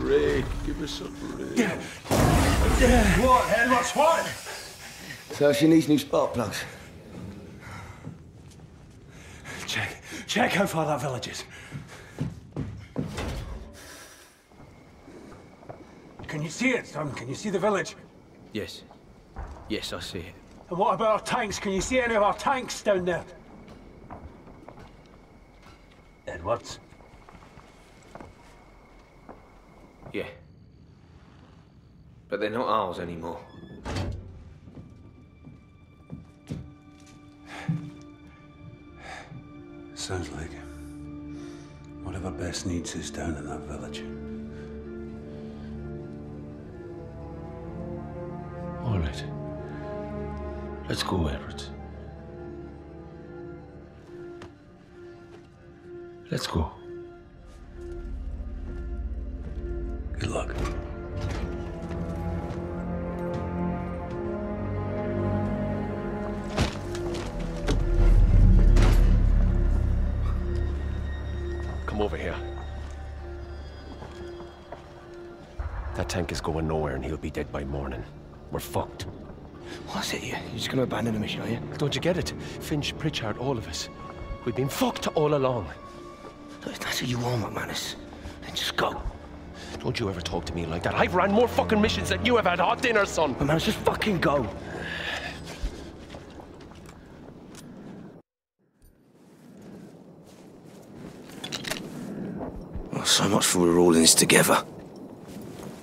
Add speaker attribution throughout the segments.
Speaker 1: break. Give us a break.
Speaker 2: What, Ed? What's what?
Speaker 3: So she needs new spark plugs.
Speaker 2: Check. Check how far that village is. Can you see it, son? Can you see the village?
Speaker 4: Yes. Yes, I see it.
Speaker 2: And what about our tanks? Can you see any of our tanks down there? Edwards?
Speaker 4: Yeah. But they're not ours anymore.
Speaker 2: Sounds like whatever Bess needs is down in that village.
Speaker 1: All right. Let's go, Edward. Let's go.
Speaker 5: That tank is going nowhere and he'll be dead by morning. We're fucked.
Speaker 3: What's it you? You're just gonna abandon the mission, are you?
Speaker 5: Don't you get it? Finch, Pritchard, all of us. We've been fucked all along.
Speaker 3: Look, if that's what you want, McManus, then just go.
Speaker 5: Don't you ever talk to me like that. I've ran more fucking missions than you have had hot dinner, son.
Speaker 3: McManus, just fucking go. Well, so much for we're all in this together.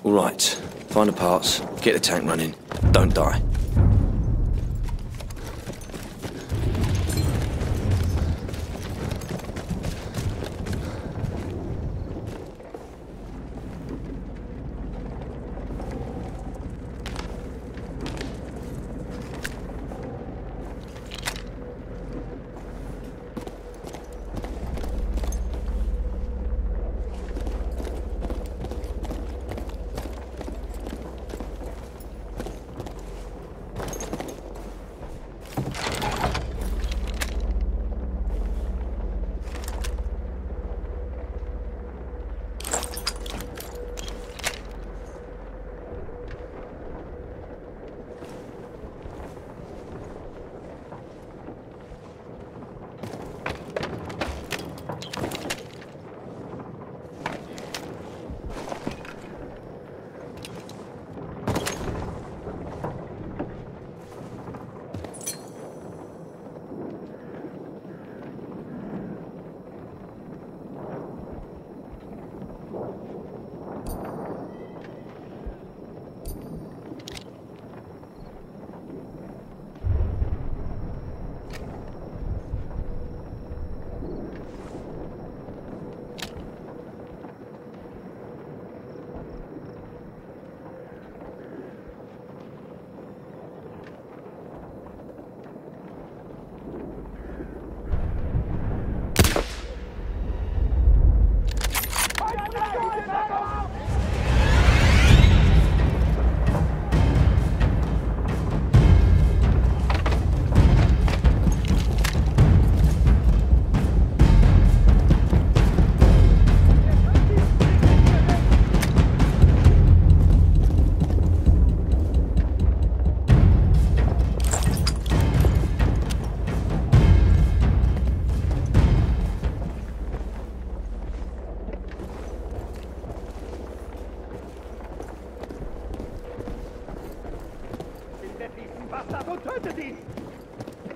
Speaker 3: All right, find the parts, get the tank running, don't die.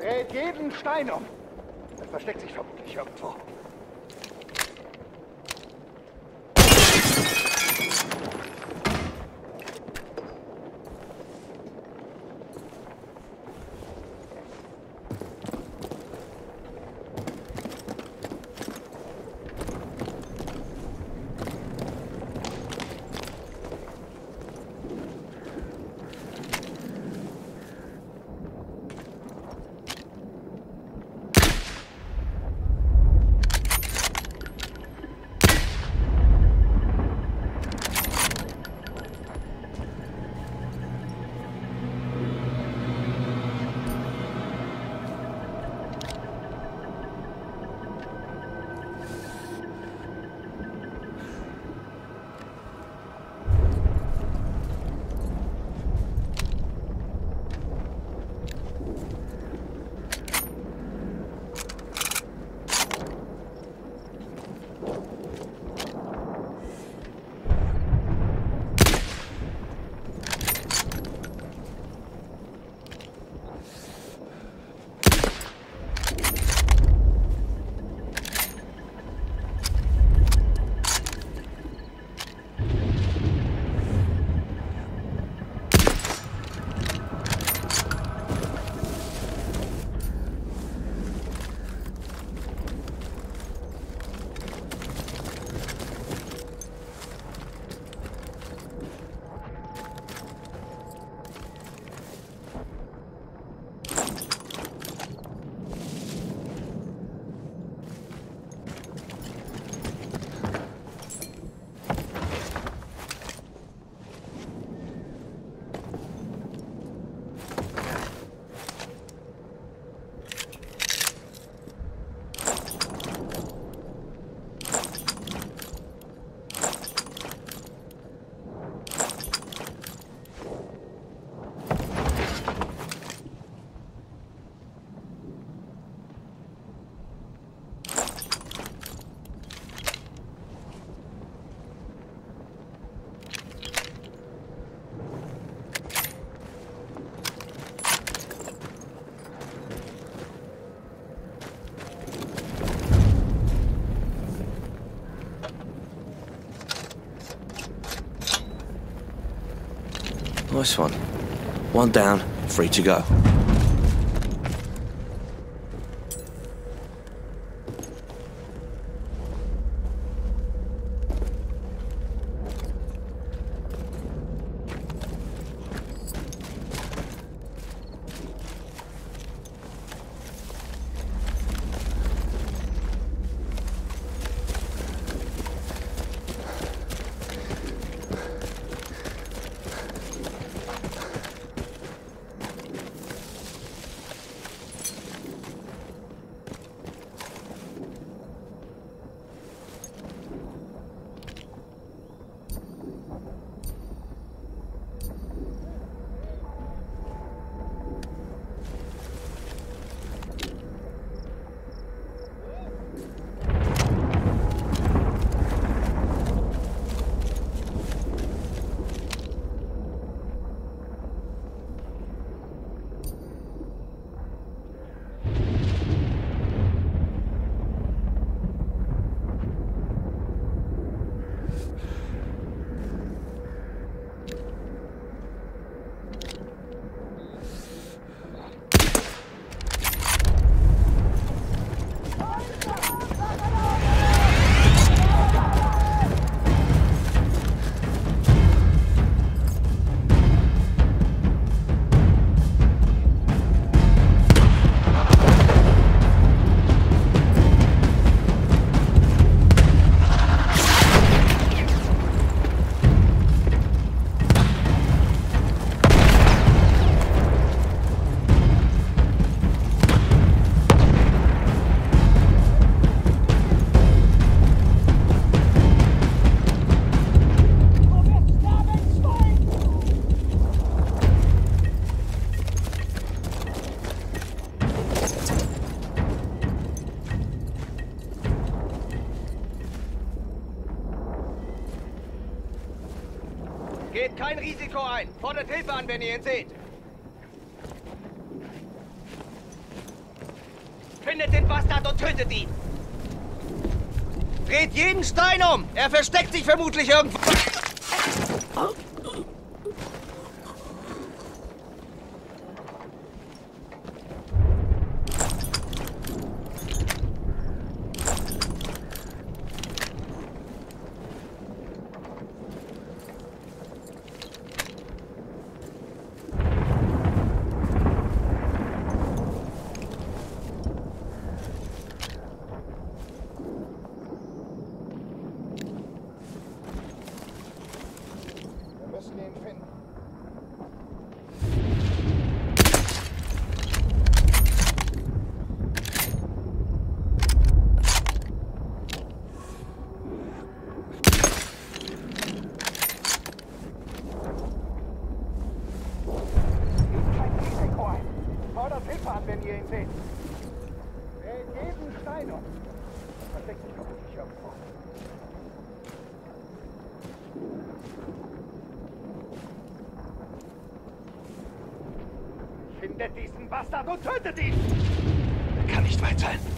Speaker 6: Dreht jeden Stein um! Er versteckt sich vermutlich irgendwo.
Speaker 3: Nice one. One down, free to go.
Speaker 6: An, wenn ihr ihn seht. Findet den Bastard und tötet ihn. Dreht jeden Stein um. Er versteckt sich vermutlich irgendwo.
Speaker 7: Wir Muslim finden. Bastard und tötet ihn! Er kann nicht weit sein.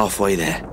Speaker 6: Halfway there.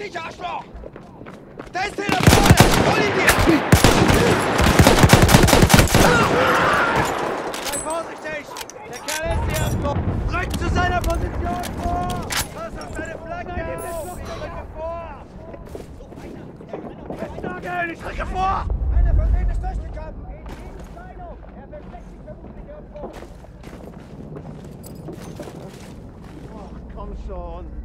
Speaker 8: Dich, Arschloch! Da ist der da vorne! Hol ihn dir! Sei vorsichtig! Der Kerl ist hier am Tor! Rück zu seiner Position vor! Pass auf deine Flagge auf! Ich rücke vor! Ich rücke vor! Einer von denen ist durchgekommen! Er versteckt sich vermutlich irgendwo! Ach, komm schon!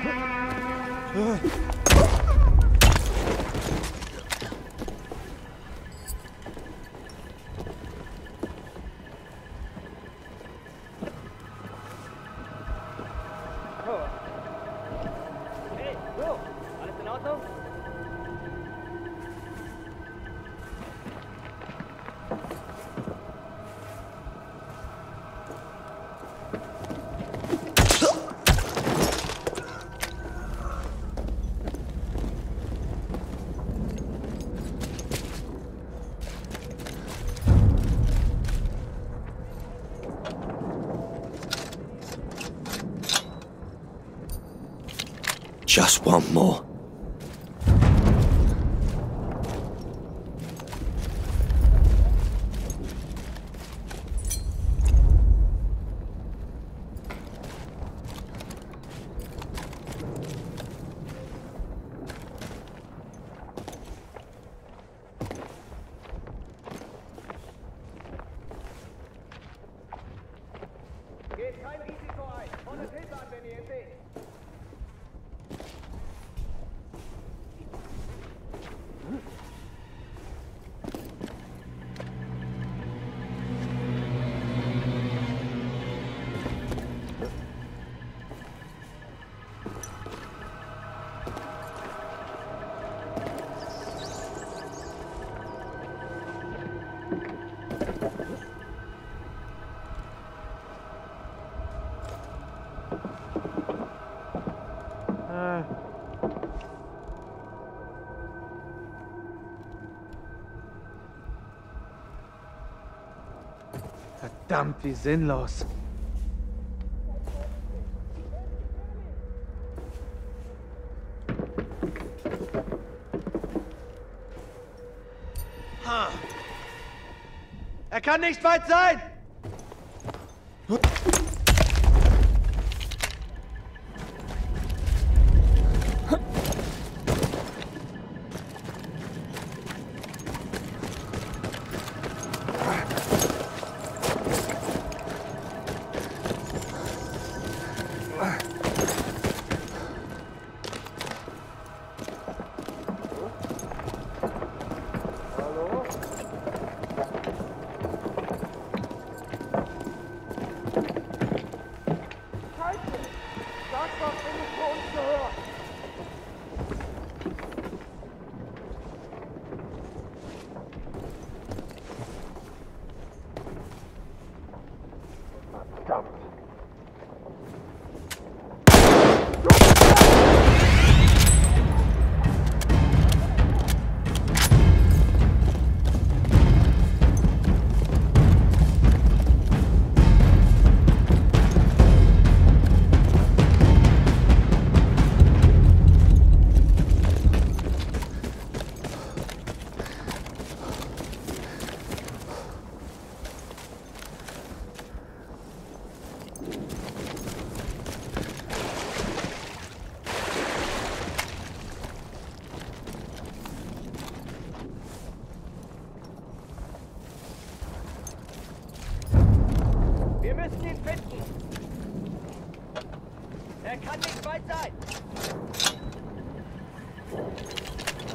Speaker 8: Hey,
Speaker 6: Just want more.
Speaker 8: Verdammt, wie sinnlos. Er kann nicht weit sein!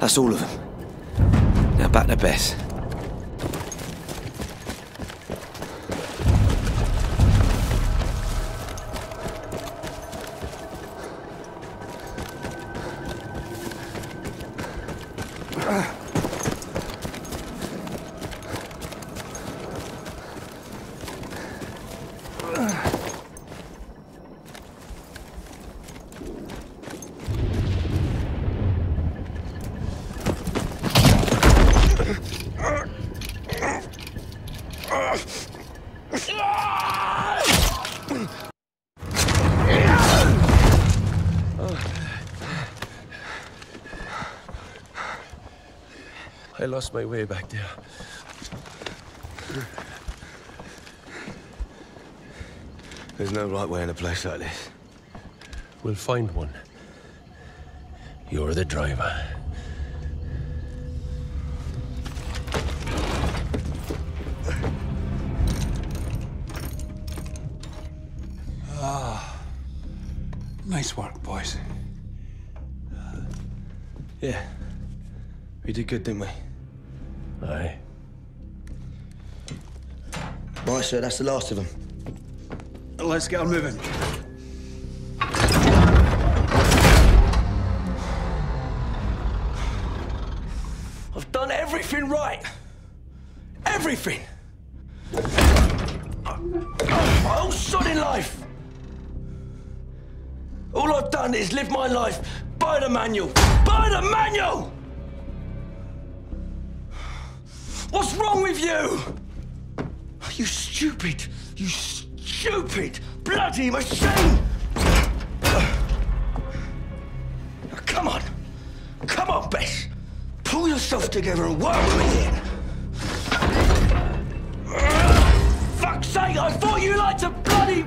Speaker 3: That's all of them. Now back to Bess.
Speaker 1: Lost my way back there.
Speaker 3: There's no right way in a place like this.
Speaker 1: We'll find one. You're the driver. Ah.
Speaker 2: Nice work, boys.
Speaker 3: Yeah. We did good, didn't we?
Speaker 1: Aye.
Speaker 3: Right, sir, that's the last of them.
Speaker 2: Let's get on moving.
Speaker 3: I've done everything right. Everything. My whole sodding life. All I've done is live my life by the manual. By the manual! What's wrong with you? You stupid, you stupid, bloody machine! Now, come on. Come on, Bess. Pull yourself together and work me in. Fuck's sake, I thought you liked a bloody